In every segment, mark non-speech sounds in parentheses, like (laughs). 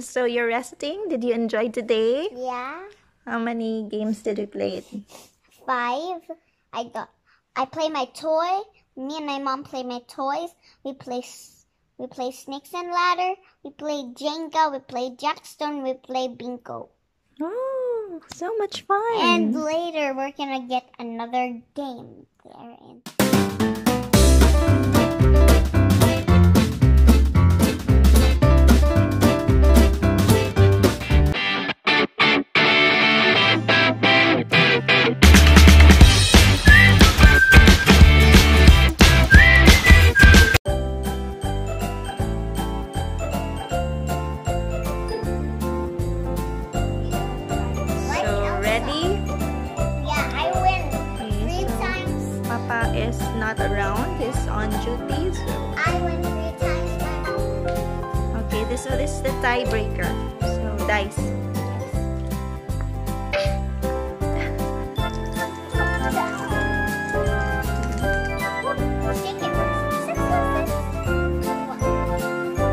So you're resting? Did you enjoy today? Yeah. How many games did you play? Five. I got. I play my toy. Me and my mom play my toys. We play. We play snakes and ladder. We play Jenga. We play Jackstone. We play bingo. Oh, so much fun. And later we're gonna get another game there. This so this is the tiebreaker. So dice.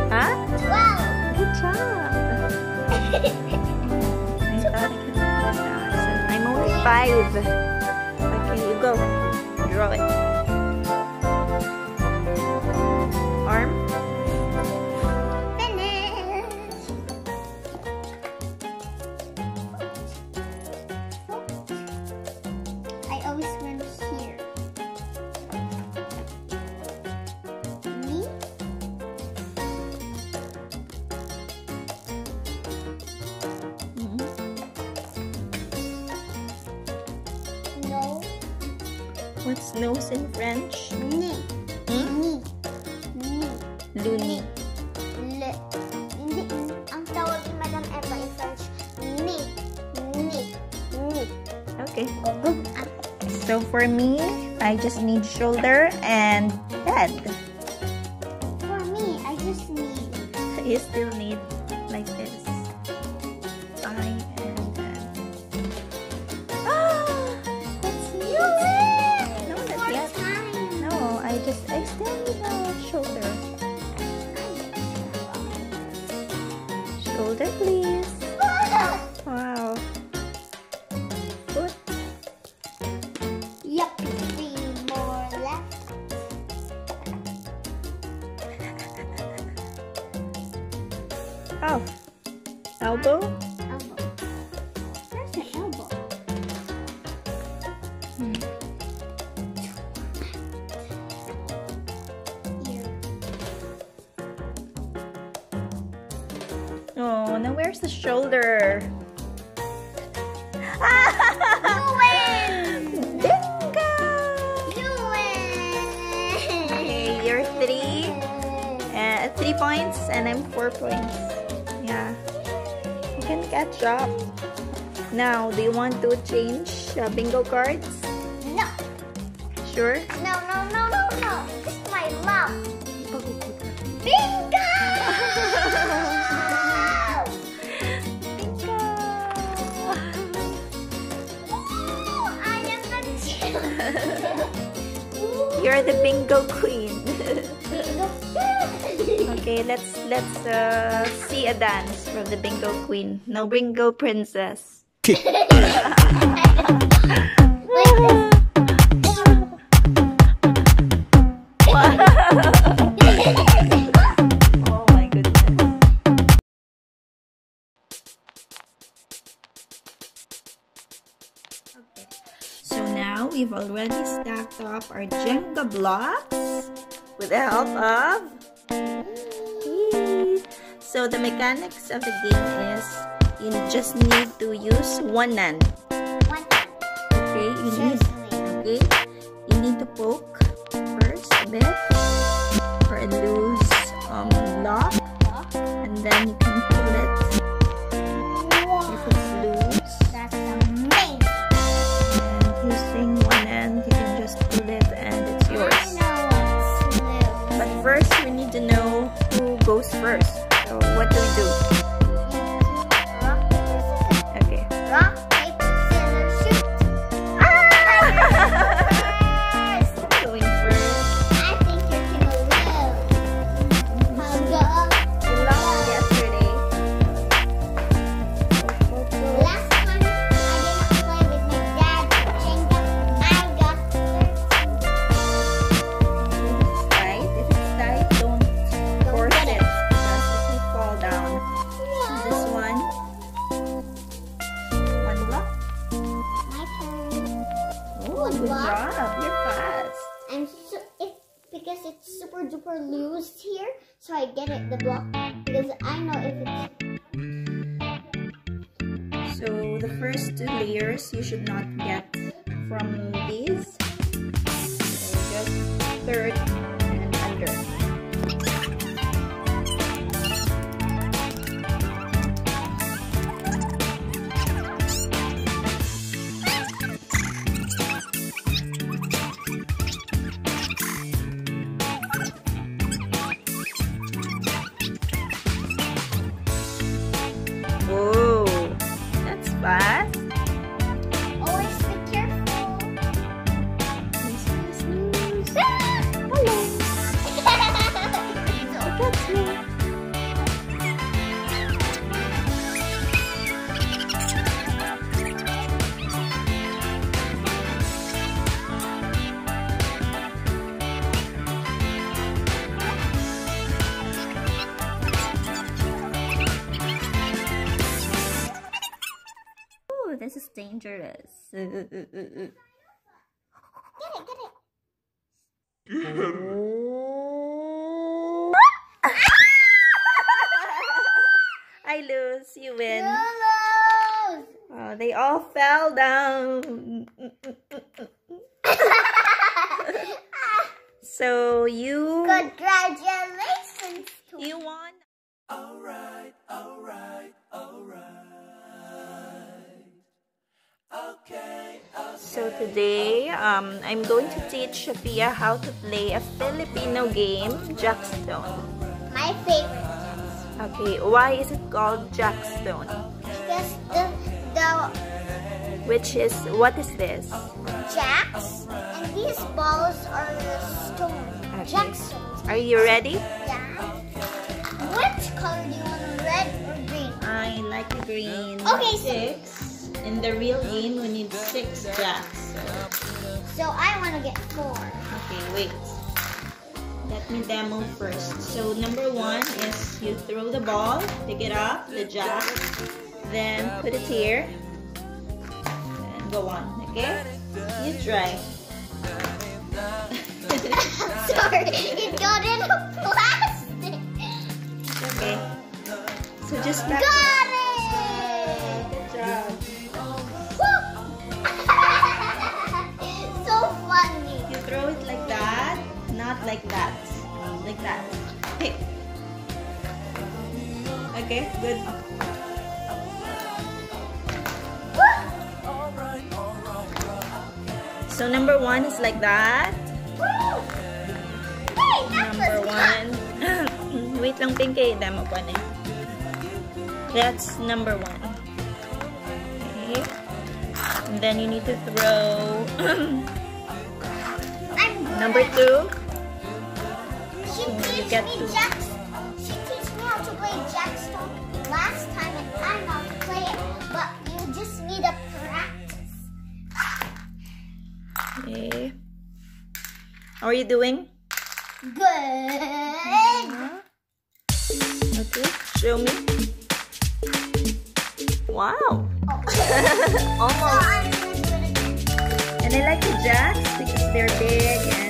Huh? Wow. Good job. (laughs) I thought I could do that. I'm only five. Okay, you go. Draw it. What's nose in French? Me. Hmm? Me. Me. Loony. Le. Hindi. Ang tawag ni Madam Eva in French. Me. Me. Me. Okay. So for me, I just need shoulder and head. For me, I just need You still Shoulder, please. (laughs) Wow. Oh, now where's the shoulder? You win! Bingo! You win! Okay, (laughs) you're three. Uh, three points, and I'm four points. Yeah. You can catch up. Now, do you want to change uh, bingo cards? No, Sure. no, no, no, no, no. This is my love. You're the bingo queen. (laughs) Okay, let's let's uh, see a dance from the bingo queen. No bingo princess. (laughs) we've already stacked up our Jenga blocks with the help of Yee. So the mechanics of the game is you just need to use one hand. One. Okay, you need okay. You need to poke first a bit for a loose um lock and then you can first. So what do we do? I get it, the block, because I know if it's So the first two layers you should not get from these. So just third is dangerous. Get it, get it. I lose, you win. Lulu's. Oh, they all fell down. (laughs) so you Congratulations today, um, I'm going to teach Sofia how to play a Filipino game, Jackstone. my favorite. Okay, why is it called Jackstone? Because the the Which is, what is this? jacks and these balls are stone. Okay. Jackstones. Are you ready? Yeah. Which color do you want? Red or green? I like the green. Okay, so- Six. In the real game, we need six jacks. So I want to get four. Okay, wait. Let me demo first. So number one is you throw the ball, pick it up, the jack, then put it here, and go on. Okay? You try. (laughs) Sorry, it got in a plastic. Okay. So just practice. Like that. Um, like that. Okay. Okay, good. So number one is like that. Hey, Number one. (laughs) Wait lang, Pinky. Demo ko na. Eh. That's number one. Okay. And then you need to throw (laughs) number two. You get me to- jacks. She teach me how to play jackstone last time, and I know how to play it. But you just need to practice. Okay. How are you doing? Good. Uh-huh. Okay. Show me. Wow. Oh. (laughs) Almost. I'm gonna do it again. And I like the jacks because they're big and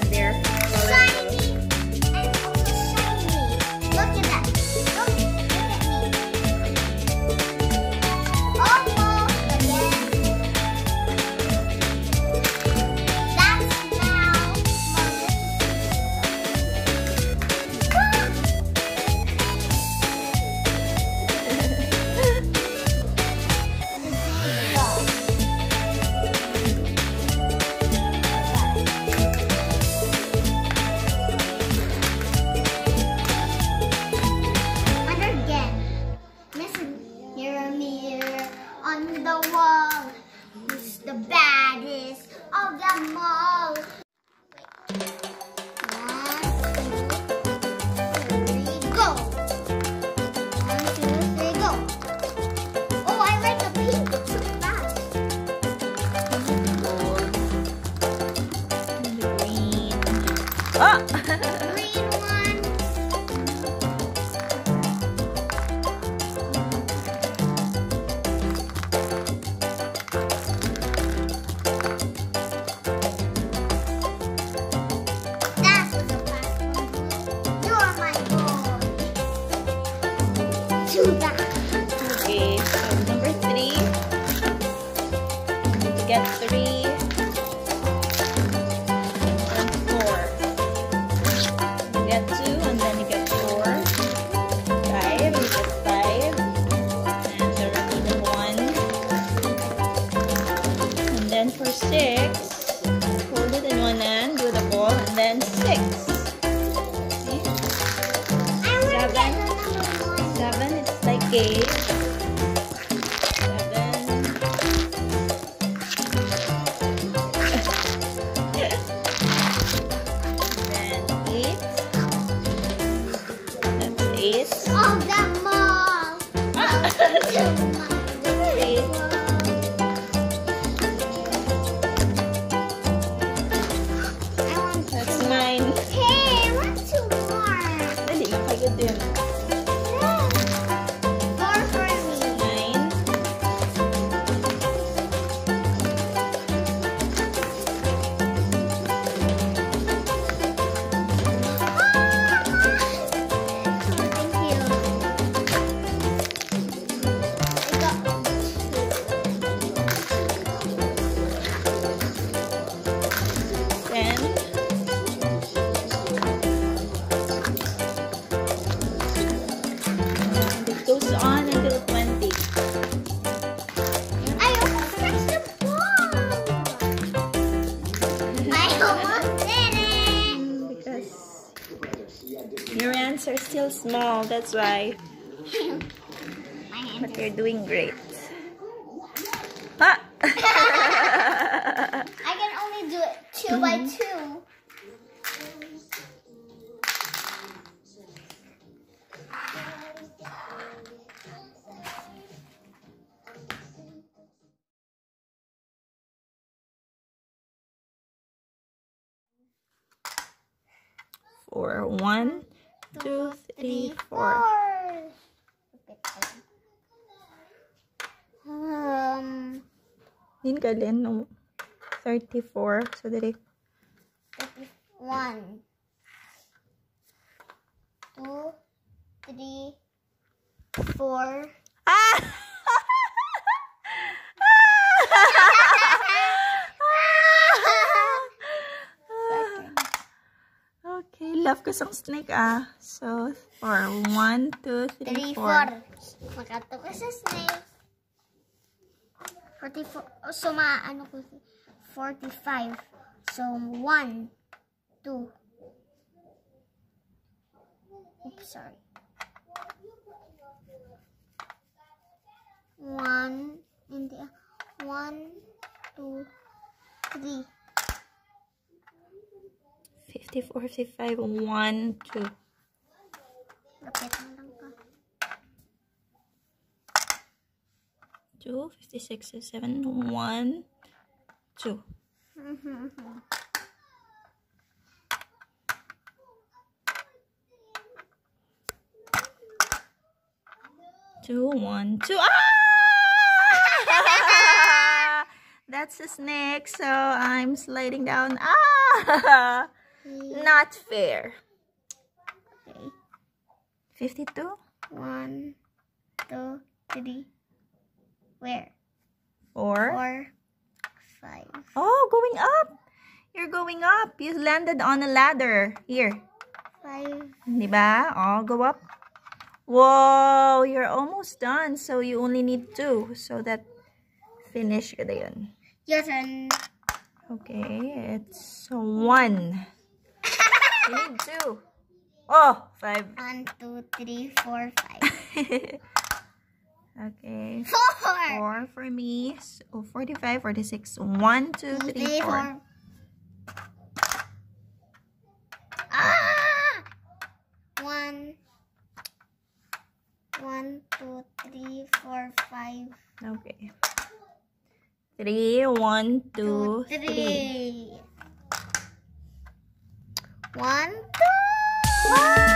do that. Okay, so number three. Get three. It's goes on until twenty. I almost touched the ball. I almost did it. Because your hands are still small, that's why. (laughs) But you're doing great. (laughs) Ah! (laughs) I can only do it 2 by Mm-hmm. two. Four. One, two, three, four. Um, Din ka din, no? 34. So, dali. one, two, three, four. Ah! Love ko sang snake ah. So, four. One, two, three, Three, four. four. Makato ko sa snake. 44. oh, So, maano ko. 45. So, 1, 2. Oops, sorry. 1, hindi. 1, 2, 3. 54, 55, 1, 2. Lapit mo lang pa. 2, 56, 7, 1, 2. Two, one, two. Ah! (laughs) That's a snake, so I'm sliding down. Ah! (laughs) Not fair. Okay. 52? One, two, three. Where? Or? Four, five. Oh, going up. You're going up. You landed on a ladder. Here. Five. Di ba? Oh, go up. Whoa, you're almost done. So you only need two. So that finish ka na yun. Your turn. Okay, it's one. You (laughs) need two. Oh, five. (laughs) One, two, three, four, five. okay. Four. Four for me. So 45, 46. One, two, three, four. Ah! One. One, two, three, four, five. Okay. Three, one, two, Two, three. three. One, two.